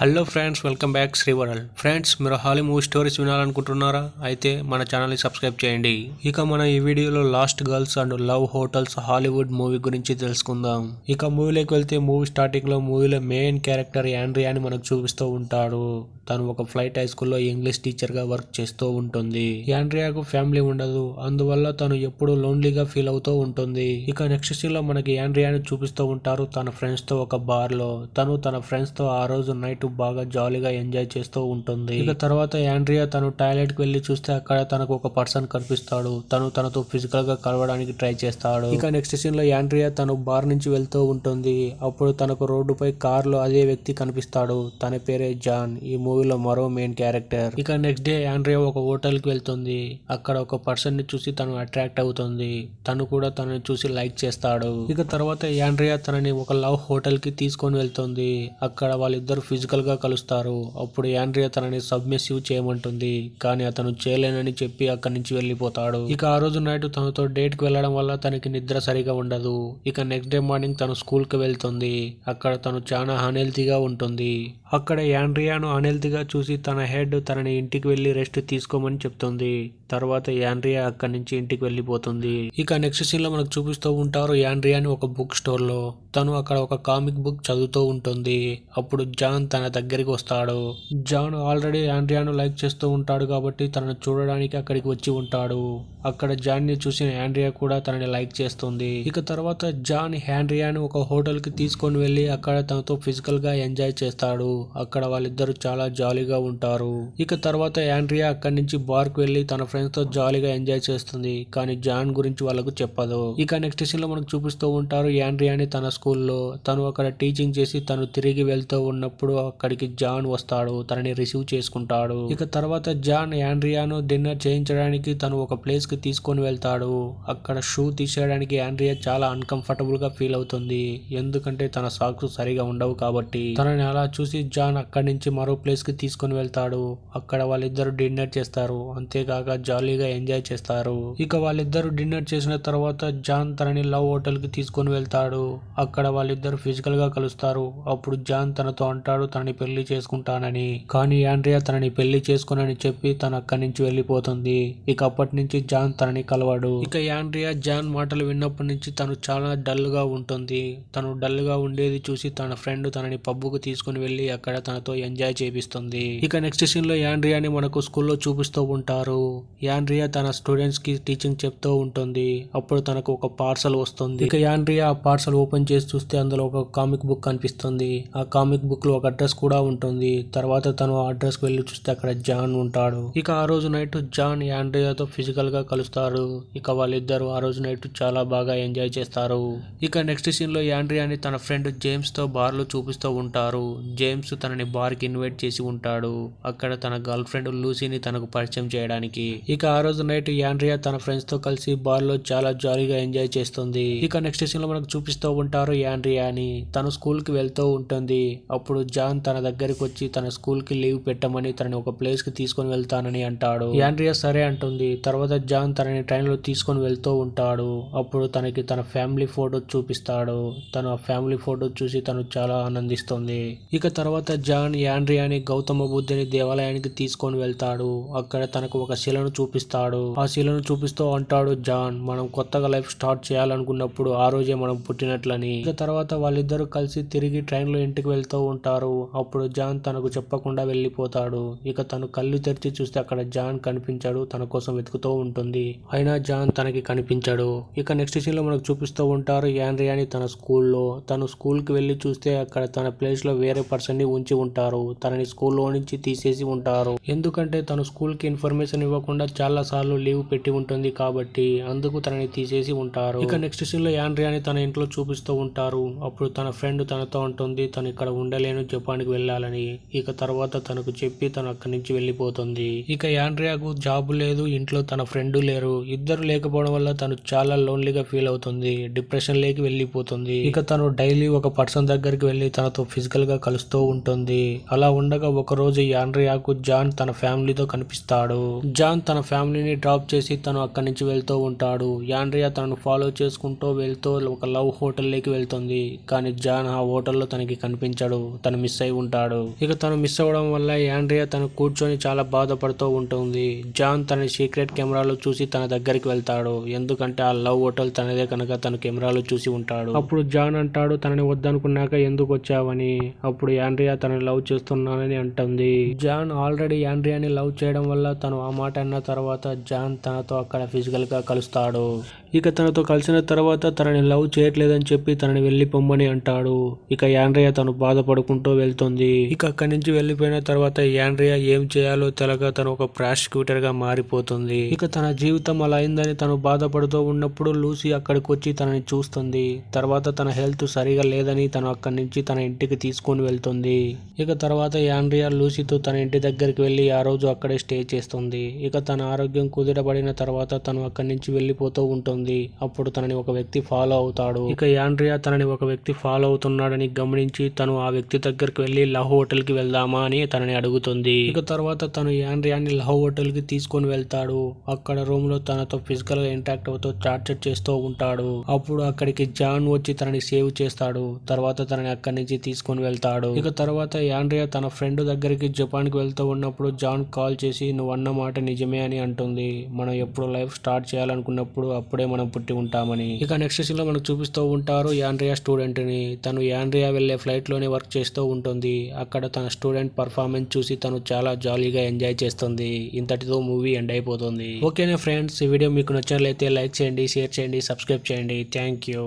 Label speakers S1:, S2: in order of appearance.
S1: Hello friends welcome back శ్రీవరల్ friends మీరు holly movie stories వినాలనుకుంటున్నారా? అయితే మన ఛానల్ని సబ్స్క్రైబ్ చేయండి. ఇక మన ఈ వీడియోలో lost girls and love hotels Hollywood movie గురించి తెలుసుకుందాం. ఇక మూవీలోకి వెళ్తే మూవీ స్టార్టింగ్లో మూవీలో మెయిన్ క్యారెక్టర్ యాండ్రియా అని మనకు చూపిస్తూ ఉంటాడు. తను ఒక ఫ్లైట్ హై స్కూల్లో ఇంగ్లీష్ టీచర్గా వర్క్ చేస్తూ ఉంటుంది. యాండ్రియాకు ఫ్యామిలీ ఉండదు. అందువల్ల తను ఎప్పుడు లోన్లీగా ఫీల్ అవుతూ ఉంటుంది. ఇక నెక్స్ట్ సీన్లో మనకి యాండ్రియాని చూపిస్తూ ఉంటారు తన ఫ్రెండ్స్తో ఒక బార్లో తను తన ఫ్రెండ్స్తో ఆ రోజు నైట్ బాగా జాలీగా ఎంజాయ్ చేస్తూ ఉంటుంది. ఇక తర్వాత యాండ్రియా తను టాయిలెట్కి వెళ్ళి చూస్తే అక్కడ తనకు ఒక పర్సన్ కనిపిస్తాడు. తను తనతో ఫిజికల్గా కలవడానికి ట్రై చేస్తాడు. ఇక నెక్స్ట్ సీన్లో యాండ్రియా తను బార్ నుంచి వెళ్తూ ఉంటుంది. అప్పుడు తనకు రోడ్డుపై కార్లో అదే వ్యక్తి కనిపిస్తాడు. తన పేరే జాన్. ఈ మూవీలో మరో మెయిన్ క్యారెక్టర్ ఇక నెక్స్ట్ డే యాండ్రియా ఒక హోటల్కి వెళ్తుంది. అక్కడ ఒక పర్సన్ని చూసి తను అట్రాక్ట్ అవుతుంది. తను కూడా తనని చూసి లైక్ చేస్తాడు. ఇక తర్వాత యాండ్రియా తనని ఒక లవ్ హోటల్కి తీసుకొని వెళ్తుంది. అక్కడ వాళ్ళిద్దరు ఫిజికల్ ఫిజికల్గా కలుస్తారు. అప్పుడు యాండ్రియా తనని సబ్మిసివ్ చేయమంటుంది. కానీ అతను చేయలేనని చెప్పి అక్కడి నుంచి వెళ్ళిపోతాడు. ఇక ఆ రోజు నైట్ తనతో డేట్కి వెళ్ళడం వల్ల తనకి నిద్ర సరిగా ఉండదు. ఇక నెక్స్ట్ డే మార్నింగ్ తను స్కూల్కి వెళ్తుంది. అక్కడ తను చాలా అన్హెల్తీగా ఉంటుంది. అక్కడ యాండ్రియాను అన్హెల్తీగా చూసి తన హెడ్ తనని ఇంటికి వెళ్ళి రెస్ట్ తీసుకోమని చెప్తుంది. తర్వాత యాండ్రియా అక్కడి నుంచి ఇంటికి వెళ్ళిపోతుంది. ఇక నెక్స్ట్ సీన్లో మనకు చూపిస్తూ ఉంటారు యాండ్రియాని ఒక బుక్ స్టోర్లో తను అక్కడ ఒక కామిక్ బుక్ చదువుతూ ఉంటుంది. అప్పుడు జాన్ తన దగ్గరికి వస్తాడు. జాన్ ఆల్రెడీ యాండ్రియాను లైక్ చేస్తూ ఉంటాడు కాబట్టి తనను చూడడానికి అక్కడికి వచ్చి ఉంటాడు. అక్కడ జాన్ని చూసిన యాండ్రియా కూడా తనని లైక్ చేస్తుంది. ఇక తర్వాత జాన్ హ్యాండ్రియాను ఒక హోటల్కి తీసుకొని వెళ్ళి అక్కడ తనతో ఫిజికల్గా ఎంజాయ్ చేస్తాడు. అక్కడ వాళ్ళిద్దరు చాలా జాలీగా ఉంటారు. ఇక తర్వాత యాండ్రియా అక్కడి నుంచి బార్కు వెళ్ళి తన ఫ్రెండ్స్తో జాలీగా ఎంజాయ్ చేస్తుంది. కానీ జాన్ గురించి వాళ్ళకు చెప్పదు. ఇక నెక్స్ట్ సీన్లో మనకు చూపిస్తూ ఉంటారు యాండ్రియాని తన స్కూల్లో. తను అక్కడ టీచింగ్ చేసి తను తిరిగి వెళ్తూ ఉన్నప్పుడు అక్కడికి జాన్ వస్తాడు తనని రిసీవ్ చేసుకుంటాడు. ఇక తర్వాత జాన్ యాండ్రియాను డిన్నర్ చేయించడానికి తను ఒక ప్లేస్కి తీసుకొని వెళ్తాడు. అక్కడ షూ తీసేయడానికి యాండ్రియా చాలా అన్కంఫర్టబుల్గా ఫీల్ అవుతుంది. ఎందుకంటే తన సాక్స్ సరిగా ఉండవు కాబట్టి. తనని అలా చూసి జాన్ అక్కడి నుంచి మరో ప్లేస్కి తీసుకొని వెళ్తాడు. అక్కడ వాళ్ళిద్దరు డిన్నర్ చేస్తారు. అంతేకాక జాలీగా ఎంజాయ్ చేస్తారు. ఇక వాళ్ళిద్దరు డిన్నర్ చేసిన తర్వాత జాన్ తనని లవ్ హోటల్కి తీసుకొని వెళ్తాడు. అక్కడ వాళ్ళిద్దరు ఫిజికల్గా కలుస్తారు. అప్పుడు జాన్ తనతో అంటాడు తనని పెళ్ళి చేసుకుంటానని కానీ యాండ్రియా తనని పెళ్ళి చేసుకోనని చెప్పి తన అక్కడి నుంచి వెళ్ళిపోతుంది. ఇక అప్పటి నుంచి జాన్ తనని కలవాడు. ఇక యాండ్రియా జాన్ మాటలు విన్నప్పటి నుంచి తను చాలా డల్గా ఉంటుంది. తను డల్గా ఉండేది చూసి తన ఫ్రెండ్ తనని పబ్బుకు తీసుకుని వెళ్ళి అక్కడ తనతో ఎంజాయ్ చేపిస్తుంది. ఇక నెక్స్ట్ సీన్లో యాండ్రియాని మనకు స్కూల్లో చూపిస్తూ ఉంటారు. యాండ్రియా తన స్టూడెంట్స్కి టీచింగ్ చెప్తూ ఉంటుంది. అప్పుడు తనకు ఒక పార్సల్ వస్తుంది. ఇక యాండ్రియా ఆ పార్సల్ ఓపెన్ చేసి చూస్తే అందులో ఒక కామిక్ బుక్ కనిపిస్తుంది. ఆ కామిక్ బుక్లో ఒక అడ్రస్ కూడా ఉంటుంది. తర్వాత తను ఆ అడ్రస్కి వెళ్ళి చూస్తే అక్కడ జాన్ ఉంటాడు. ఇక ఆ రోజు నైట్ జాన్ యాండ్రియాతో ఫిజికల్గా కలుస్తారు. ఇక వాళ్ళిద్దరు ఆ రోజు నైట్ చాలా బాగా ఎంజాయ్ చేస్తారు. ఇక నెక్స్ట్ సీన్లో యాండ్రియాని తన ఫ్రెండ్ జేమ్స్తో బార్లో చూపిస్తూ ఉంటారు. జేమ్స్ తనని బార్కి ఇన్వైట్ చేసి ఉంటాడు. అక్కడ తన గర్ల్ ఫ్రెండ్ లూసీని తనకు పరిచయం చేయడానికి. ఇక ఆ రోజు నైట్ యాండ్రియా తన ఫ్రెండ్స్తో కలిసి బార్లో చాలా జాలీగా ఎంజాయ్ చేస్తుంది. ఇక నెక్స్ట్ సీన్లో మనకు చూపిస్తూ ఉంటారు యాండ్రియాని తను స్కూల్కి వెళ్తూ ఉంటుంది. అప్పుడు జాన్ తన దగ్గరికి వచ్చి తన స్కూల్కి లీవ్ పెట్టమని తనని ఒక ప్లేస్కి తీసుకొని వెళ్తానని అంటాడు. యాండ్రియా సరే అంటుంది. తర్వాత జాన్ తనని ట్రైన్లో తీసుకొని వెళ్తూ ఉంటాడు. అప్పుడు తనకి తన ఫ్యామిలీ ఫోటో చూపిస్తాడు. తను ఆ ఫ్యామిలీ ఫోటో చూసి తను చాలా ఆనందిస్తుంది. ఇక తర్వాత జాన్ యాండ్రియాని గౌతమ బుద్ధుని దేవాలయానికి తీసుకొని వెళ్తాడు. అక్కడ తనకు ఒక శిలను చూపిస్తాడు. ఆ శిలను చూపిస్తూ అంటాడు జాన్ మనం కొత్తగా లైఫ్ స్టార్ట్ చేయాలనుకున్నప్పుడు ఆ రోజే మనం పుట్టినట్లని. ఇక తర్వాత వాళ్ళిద్దరూ కలిసి తిరిగి ట్రైన్లో ఇంటికి వెళ్తూ ఉంటారు. అప్పుడు జాన్ తనకు చెప్పకుండా వెళ్ళిపోతాడు. ఇక తను కళ్ళు తెరిచి చూస్తే అక్కడ జాన్ కనిపించాడు. తన కోసం వెతుకుతూ ఉంటుంది. అయినా జాన్ తనకి కనిపించాడు. ఇక నెక్స్ట్ సీన్లో మనకు చూపిస్తూ ఉంటారు యాండ్రియాని తన స్కూల్లో. తను స్కూల్కి వెళ్ళి చూస్తే అక్కడ తన ప్లేస్లో వేరే పర్సన్ని ఉంచి ఉంటారు. తనని స్కూల్లో నుంచి తీసేసి ఉంటారు. ఎందుకంటే తను స్కూల్కి ఇన్ఫర్మేషన్ ఇవ్వకుండా చాలా సార్లు లీవ్ పెట్టి ఉంటుంది కాబట్టి అందుకు తనని తీసేసి ఉంటారు. ఇక నెక్స్ట్ సీన్లో అని తన ఇంట్లో చూపిస్తూ ఉంటారు. అప్పుడు తన ఫ్రెండ్ తనతో ఉంటుంది తను ఇక్కడ ఉండలేను జపాన్కి వెళ్ళాలని ఇక తర్వాత తనకు చెప్పి తను అక్కడి నుంచి వెళ్ళిపోతుంది. ఇక యాండ్రియాకు జాబ్ లేదు ఇంట్లో తన ఫ్రెండ్ లేరు. ఇద్దరు లేకపోవడం వల్ల తను చాలా లోన్లీగా ఫీల్ అవుతుంది డిప్రెషన్ లేకి వెళ్ళిపోతుంది. ఇక తను డైలీ ఒక పర్సన్ దగ్గరికి వెళ్ళి తనతో ఫిజికల్గా కలుస్తూ ఉంటుంది. అలా ఉండగా ఉండగా ఒక రోజు యాండ్రియాకు జాన్ తన ఫ్యామిలీతో కనిపిస్తాడు. జాన్ తన ఫ్యామిలీని డ్రాప్ చేసి తను అక్కడి నుంచి వెళ్తూ ఉంటాడు. యాండ్రియా తనను ఫాలో చేసుకుంటూ వెళ్తూ ఒక లవ్ హోటల్లోకి వెళ్తుంది. కానీ జాన్ ఆ హోటల్లో తనకి కనిపించడు. తను మిస్ అయి ఉంటాడు. ఇక తను మిస్ అవ్వడం వల్ల యాండ్రియా తను కూర్చొని చాలా బాధపడుతూ ఉంటుంది జాన్ తన సీక్రెట్ కెమెరాలో చూసి తన దగ్గరికి వెళ్తాడు. ఎందుకంటే ఆ లవ్ హోటల్ తనదే కనుక తన కెమెరాలో చూసి ఉంటాడు. అప్పుడు జాన్ అంటాడు తనని వద్దనుకున్నాక ఎందుకు వచ్చావని? అప్పుడు యాండ్రియా తనని లవ్ చేస్తున్నానని అంటుంది. జాన్ ఆల్రెడీ యాండ్రియాని లవ్ చేయడం వల్ల తను ఆ మాట అన్న తర్వాత జాన్ తనతో అక్కడ ఫిజికల్గా కలుస్తాడు. ఇక తనతో కలిసిన తర్వాత తనని లవ్ చేయట్లేదని చెప్పి తనని వెళ్ళి పొమ్మని అంటాడు. ఇక యాండ్రియా తను బాధపడుకుంటూ వెళ్తుంది. ఇక అక్కడి నుంచి వెళ్ళిపోయిన తర్వాత యాండ్రియా ఏం చేయాలో తెలక తను ఒక ప్రాసిక్యూటర్గా మారిపోతుంది. ఇక తన జీవితం అలా అయిందని తను బాధపడుతూ ఉన్నప్పుడు లూసీ అక్కడికి వచ్చి తనని చూస్తుంది. తర్వాత తన హెల్త్ సరిగా లేదని తను అక్కడి నుంచి తన ఇంటికి తీసుకొని వెళ్తుంది. ఇక తర్వాత యాండ్రియా లూసీతో తన ఇంటి దగ్గరికి వెళ్ళి ఆ రోజు అక్కడే స్టే చేస్తుంది. ఇక తన ఆరోగ్యం కుదిరబడిన తర్వాత తను అక్కడి నుంచి వెళ్ళిపోతూ ఉంటుంది. అప్పుడు తనని ఒక వ్యక్తి ఫాలో అవుతాడు. ఇక యాండ్రియా తనని ఒక వ్యక్తి ఫాలో అవుతున్నాడని గమనించి తను ఆ వ్యక్తి దగ్గరికి వెళ్ళి లవ్ హోటల్కి వెళ్దామా అని తనని అడుగుతుంది. ఇక తర్వాత తను యాండ్రియాని లవ్ హోటల్కి తీసుకొని వెళ్తాడు. అక్కడ రూమ్లో తనతో ఫిజికల్గా ఇంటాక్ట్ అవుతూ చార్జర్ చేస్తూ ఉంటాడు. అప్పుడు అక్కడికి జాన్ వచ్చి తనని సేవ్ చేస్తాడు. తర్వాత తనని అక్కడి నుంచి తీసుకొని వెళ్తాడు. ఇక తర్వాత యాండ్రియా తన ఫ్రెండ్ దగ్గరికి జపాన్కి వెళ్తూ ఉన్నప్పుడు జాన్ కాల్ చేసి నువ్వు అన్న మాట నిజమే అని అంటుంది. మనం ఎప్పుడు లైఫ్ స్టార్ట్ చేయాలనుకున్నప్పుడు అప్పుడే మనం పుట్టి ఉంటామని. ఇక నెక్స్ట్ సీన్లో మనకు చూపిస్తూ ఉంటారు యాండ్రియా స్టూడెంట్ని. తను యాండ్రియా వెళ్ళే ఫ్లైట్లోనే వర్క్ చేస్తూ ఉంటుంది. అక్కడ తన స్టూడెంట్ పర్ఫార్మెన్స్ చూసి తను చాలా జాలీగా ఎంజాయ్ చేస్తుంది. ఇంతటితో మూవీ ఎండ్ అయిపోతుంది. ఓకేనే ఫ్రెండ్స్ ఈ వీడియో మీకు నచ్చినట్లయితే లైక్ చేయండి షేర్ చేయండి సబ్స్క్రైబ్ చేయండి. Thank you